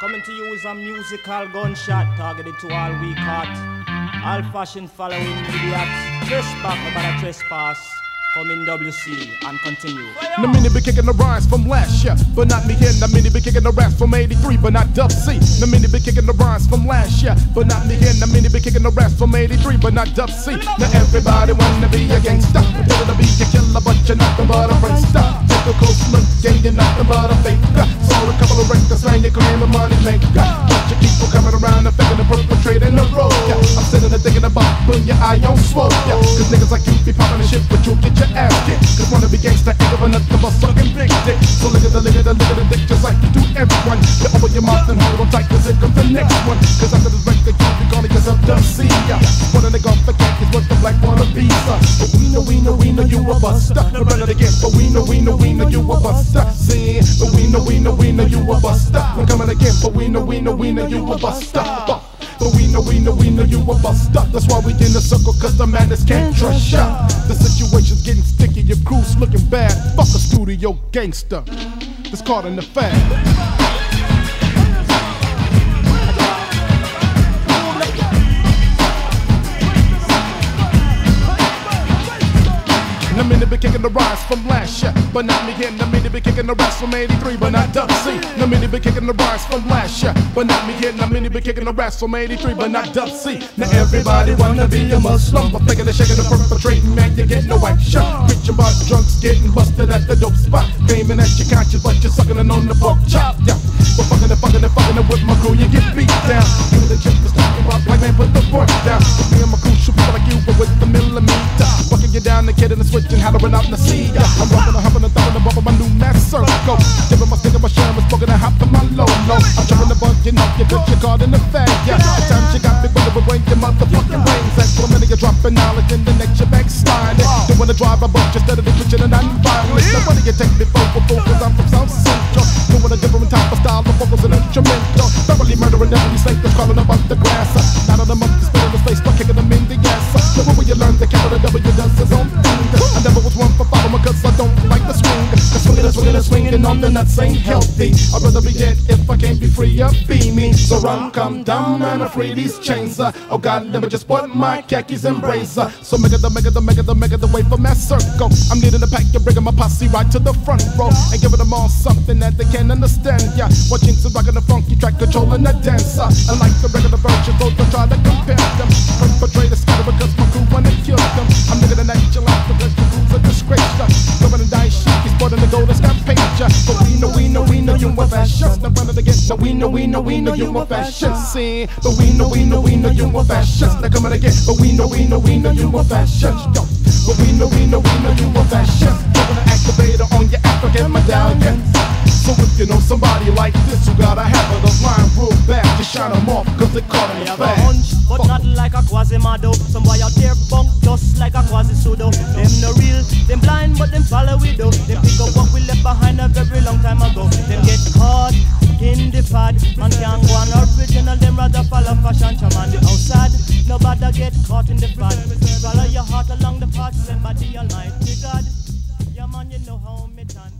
Coming to you is a musical gunshot targeted to all weak heart. All fashion following idiots. Trespass about a trespass. Come in WC and continue. The mini be kicking the rhymes from last year, but not me here. The mini be kicking the raps from 83, but not Dub C. The mini be kicking the rhymes from last year, but not me here. The mini be kicking the raps from 83, but not Dub C. Now everybody wanna be a gangster, wanna be a killer, but you're nothing but a prankster. Typical slim, gang, you're nothing but a faker. Couple of records, man, you claim a money maker. Bunch of people coming around faking the perpetrating the road. Yeah. I'm sitting there thinking about putting your eye on smoke. Yeah. Cause niggas like you be popping the shit, but you'll get your ass kicked. Cause wanna be gangsta, ain't giving nothing but sucking big dick. So look at the, look at the, look at the dick, just like you do everyone. You open your mouth and hold on tight, cause here comes the next one. Cause after this record, you be calling yourself Dub C. Yeah. One of the golf the Yankees what the black wanna be. But we know, we know, we know you a buster. Run it again, but we know, we know, we know you a buster. See, but we know, we know, we know you a buster. We're coming again, but we know, we know, we know you a buster. But we know, we know, we know you a buster. That's why we in the circle, cause the madness can't trust ya. The situation's getting sticky, your crew's looking bad. Fuck a studio gangster. It's caught in the fad. Kicking the rise from last year, but not me again. The minute be kicking the rise from 83, but not Dub C. The minute be kicking the rise from last year, but not me again. The minute be kicking the rise from 83, but not Dub C. Now everybody wanna be a Muslim, but thinking of shaking the perpetrating, man, you get no action. Bitch about drunks getting busted at the dope spot, claiming at your conscience, but you're sucking on the pork chop. Yeah, but fucking and fucking and fucking it with my crew, you get beat down. Hollering out the sea. Yeah, I'm rocking and humping and thumping and bumping my new mass circle. Giving my stick and my share, I'm smoking and hopping my low low. I'm jumping the bug, you know, you put your card in the bag. Yeah, time you got me wondering when your motherfucking a minute, you're dropping knowledge in the next, you're backsliding. Don't wanna drive a boat, just steadily preaching and. Now, what do you take me for? For fool, cause I'm from South Central. Doing a different type of style of vocals and instrumental. Swinging on the nuts ain't healthy. I'd rather be dead if I can't be free or be me. So run, come down and I free these chains. Oh God, me just put my khakis and razor. So make it the, make the, make the, make the way for my circle. I'm needing a pack and bringing my posse right to the front row and giving them all something that they can understand. Yeah, watching some rocking the funky track, controlling the dancer. I like the regular version, so don't try to compare them. Fashion. Now run it again. Now we know, we know, we know you a fashion. See, but we know, we know, we know you a fashion. Now coming again. But we know, we know, we know you a fashion. Yo. But we know, we know, we know you a fashion. You're gonna activate on your African medallion. So if you know somebody like this who got a habit of lying real bad, just shine them off, cause they caught Me in the have a bag. hunch, but not like a Quasimodo. Some boy out there bunk just like a Quasisudo. Them no real, them blind, but them follow we do. Them pick up what we left behind a very long time ago. Nobody follow fashion from on the outside. Nobody get caught in the bad. Follow your heart along the path, remember life to God. Yeah, man, you know how me done.